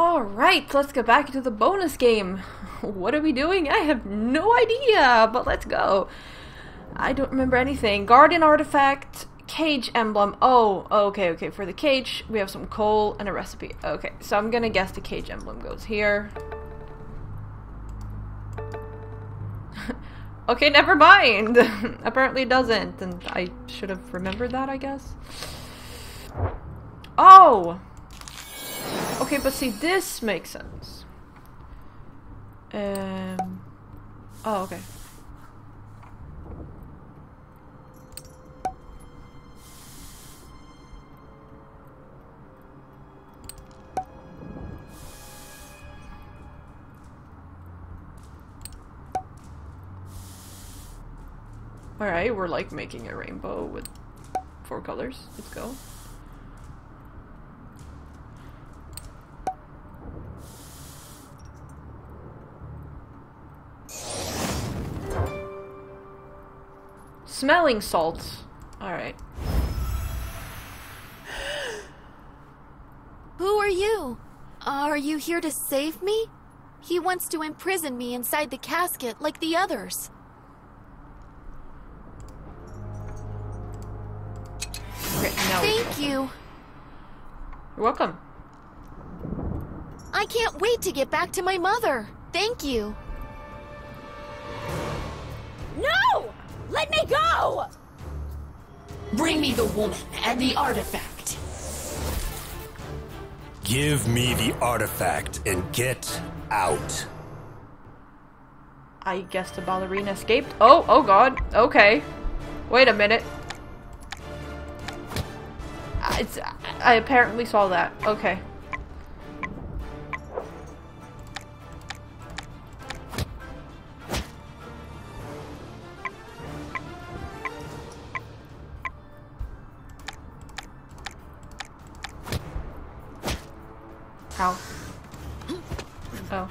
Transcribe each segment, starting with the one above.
Alright, let's get back into the bonus game. What are we doing? I have no idea, but let's go. I don't remember anything. Garden artifact, cage emblem. Oh, okay, okay. For the cage, we have some coal and a recipe. Okay, so I'm gonna guess the cage emblem goes here. okay, never mind. Apparently it doesn't, and I should have remembered that, I guess. Oh! Okay, but see, this makes sense. Um. Oh, okay. Alright, we're like making a rainbow with four colors. Let's go. Smelling salts. Alright. Who are you? Are you here to save me? He wants to imprison me inside the casket like the others. Okay, Thank you. You're welcome. I can't wait to get back to my mother. Thank you. Let me go! Bring me the woman and the artifact. Give me the artifact and get out. I guess the ballerina escaped. Oh, oh god. Okay. Wait a minute. I- It's, I apparently saw that. Okay. How? Oh.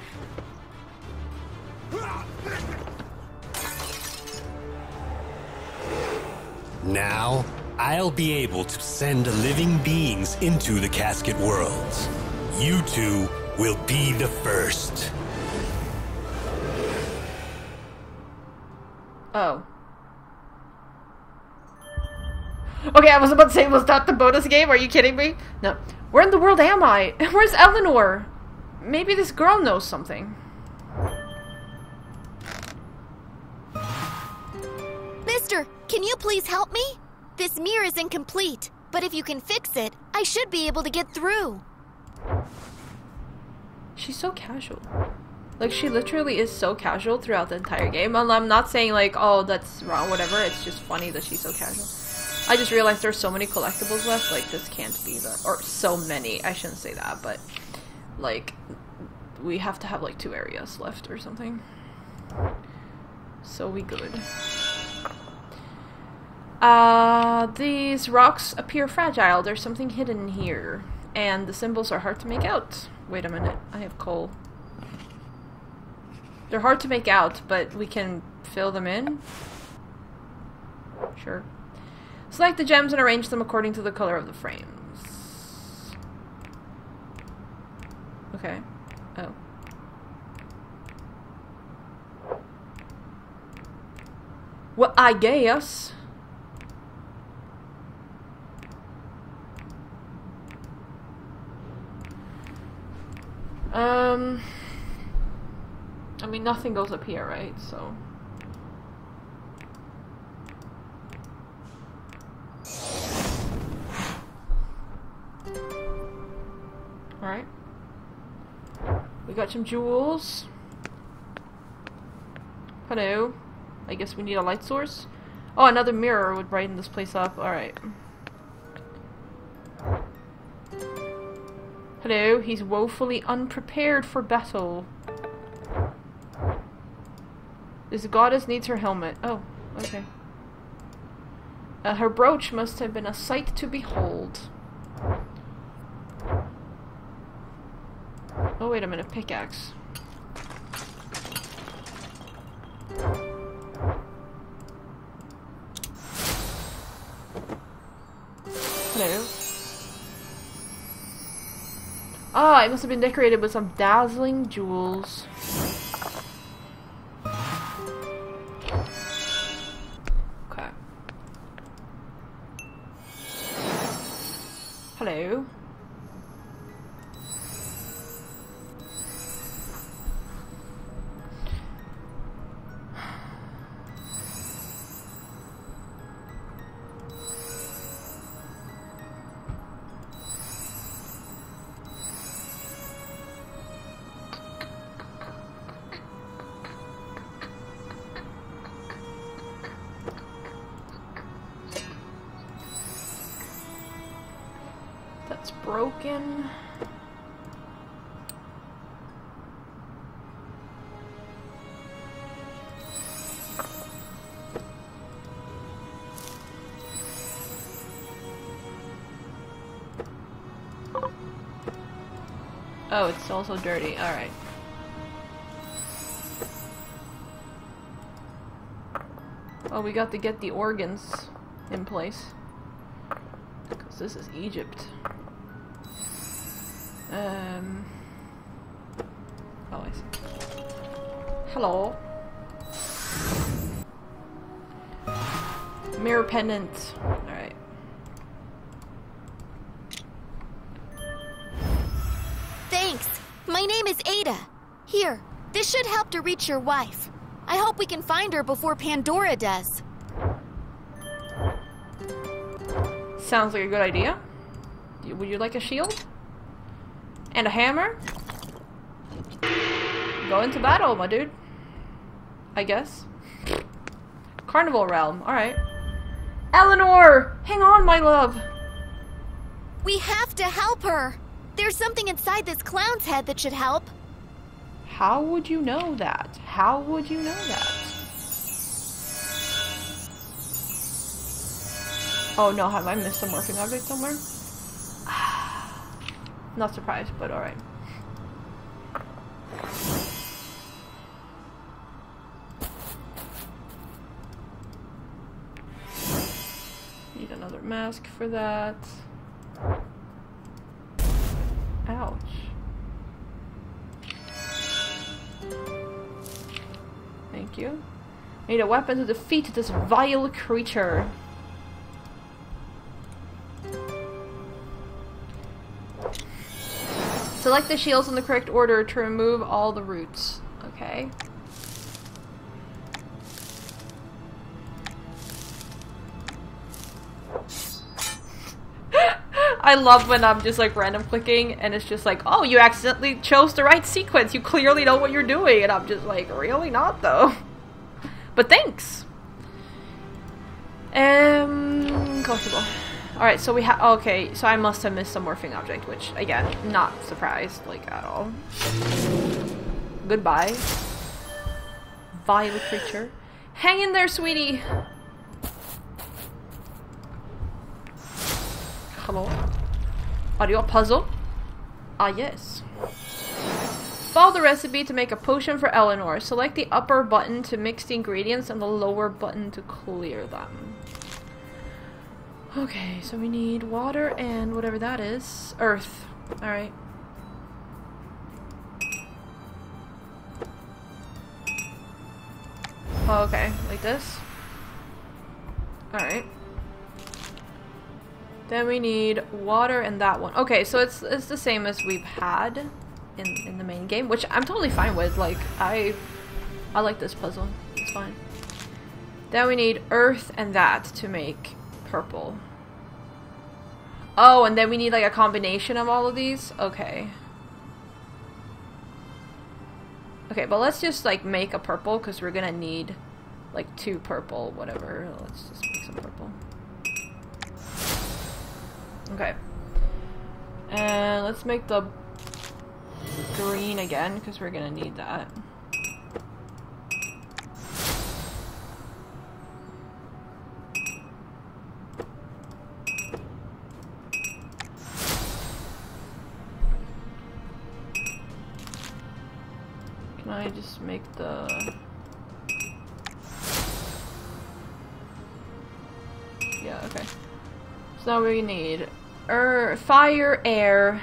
Now, I'll be able to send living beings into the casket worlds. You two will be the first. Oh. Okay, I was about to say, was that the bonus game? Are you kidding me? No. Where in the world am I? Where's Eleanor? Maybe this girl knows something. Mister, can you please help me? This mirror is incomplete, but if you can fix it, I should be able to get through. She's so casual. Like, she literally is so casual throughout the entire game. And I'm not saying, like, oh, that's wrong, whatever. It's just funny that she's so casual. I just realized there's so many collectibles left. Like, this can't be the. Or so many. I shouldn't say that, but. Like, we have to have, like, two areas left or something. So we good. Uh, these rocks appear fragile. There's something hidden here. And the symbols are hard to make out. Wait a minute. I have coal. They're hard to make out, but we can fill them in. Sure. Select the gems and arrange them according to the color of the frames. Okay. Oh. Well, I guess. Um, I mean, nothing goes up here, right? So. Some jewels. Hello. I guess we need a light source. Oh, another mirror would brighten this place up. Alright. Hello, he's woefully unprepared for battle. This goddess needs her helmet. Oh, okay. Uh, her brooch must have been a sight to behold. Oh, wait I'm a minute, pickaxe. Hello. Ah, it must have been decorated with some dazzling jewels. Okay. Hello. Broken. Oh, it's also dirty. Alright. Oh, we got to get the organs in place. Because this is Egypt. Um. Oh, I see. Hello. Mirror pendant. Alright. Thanks. My name is Ada. Here, this should help to reach your wife. I hope we can find her before Pandora does. Sounds like a good idea. Would you like a shield? And a hammer? Go into battle, my dude. I guess. Carnival realm. Alright. Eleanor! Hang on, my love! We have to help her. There's something inside this clown's head that should help. How would you know that? How would you know that? Oh no, have I missed a morphing object somewhere? Not surprised, but alright. Need another mask for that. Ouch. Thank you. I need a weapon to defeat this vile creature. Select the shields in the correct order to remove all the roots. Okay. I love when I'm just like random clicking and it's just like, oh, you accidentally chose the right sequence. You clearly know what you're doing. And I'm just like, really not though. But thanks. Um, collectible. Alright, so we have. Okay, so I must have missed some morphing object, which, again, not surprised, like, at all. Goodbye. Vile creature. Hang in there, sweetie! Hello? Are you a puzzle? Ah, yes. Follow the recipe to make a potion for Eleanor. Select the upper button to mix the ingredients and the lower button to clear them. Okay, so we need water and whatever that is. Earth. Alright. Oh, okay, like this. Alright. Then we need water and that one. Okay, so it's it's the same as we've had in in the main game, which I'm totally fine with. Like I I like this puzzle. It's fine. Then we need earth and that to make purple. Oh, and then we need like a combination of all of these? Okay. Okay, but let's just like make a purple because we're gonna need like two purple, whatever. Let's just make some purple. Okay. And let's make the green again because we're gonna need that. Make the... Yeah, okay. So now we need er, fire, air,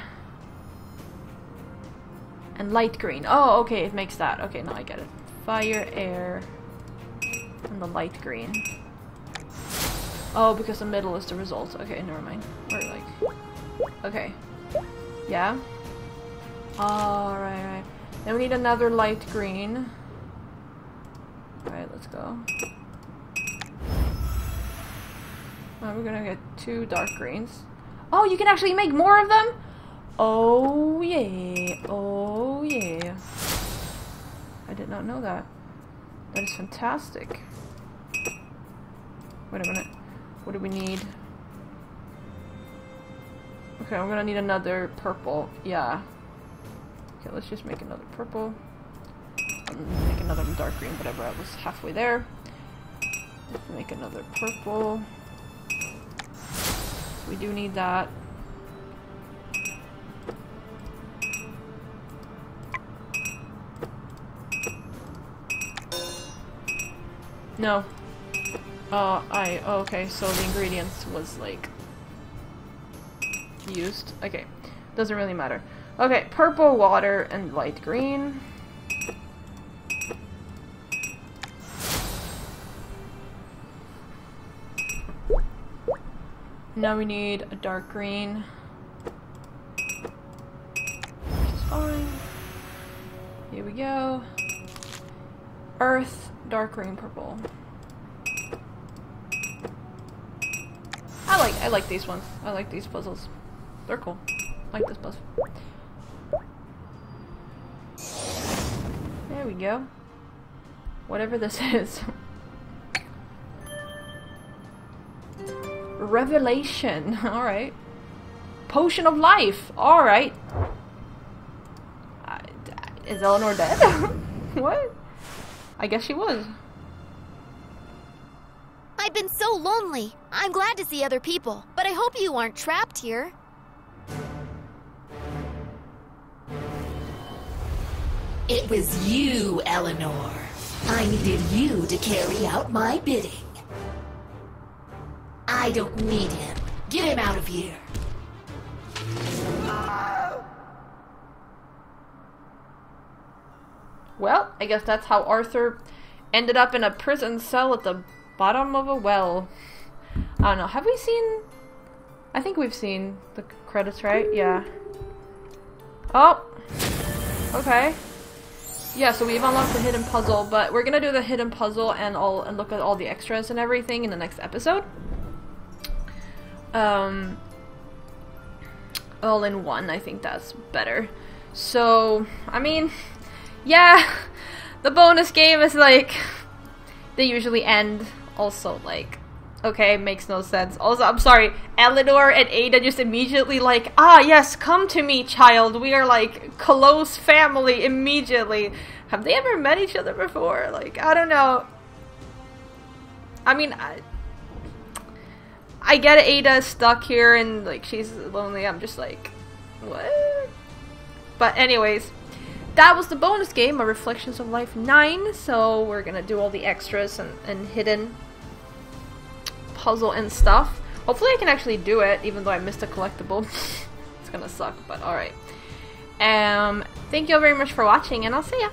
And light green. Oh, okay, it makes that. Okay, now I get it. Fire, air, and the light green. Oh, because the middle is the result. Okay, never mind. Or like... Okay. Yeah? Alright, right. Then we need another light green. Alright, let's go. Oh, we're gonna get two dark greens. Oh, you can actually make more of them? Oh yeah, oh yeah. I did not know that. That is fantastic. Wait a minute. What do we need? Okay, I'm gonna need another purple. Yeah. Okay, let's just make another purple. Make another dark green, whatever. I was halfway there. Make another purple. We do need that. No. Uh, I, oh, okay, so the ingredients was, like, used. Okay, doesn't really matter. Okay, purple, water, and light green. Now we need a dark green. Fine. Here we go. Earth, dark green, purple. I like I like these ones. I like these puzzles. They're cool. Like this puzzle. There we go. Whatever this is. Revelation. Alright. Potion of life. Alright. Is Eleanor dead? what? I guess she was. I've been so lonely. I'm glad to see other people, but I hope you aren't trapped here. It was you, Eleanor. I needed you to carry out my bidding. I don't need him. Get him out of here. Well, I guess that's how Arthur ended up in a prison cell at the bottom of a well. I don't know. Have we seen... I think we've seen the credits, right? Yeah. Oh! Okay. Yeah, so we've unlocked the hidden puzzle, but we're gonna do the hidden puzzle and all and look at all the extras and everything in the next episode. Um, all in one, I think that's better. So, I mean, yeah, the bonus game is like, they usually end also like, okay, makes no sense. Also, I'm sorry, Eleanor and Ada just immediately like, ah, yes, come to me, child. We are like close family immediately. Have they ever met each other before? Like, I don't know. I mean, I, I get Ada stuck here and like she's lonely. I'm just like, what? But anyways, that was the bonus game, a Reflections of Life 9. So we're gonna do all the extras and, and hidden puzzle and stuff. Hopefully I can actually do it, even though I missed a collectible. it's gonna suck, but alright. Um, thank you all very much for watching, and I'll see ya!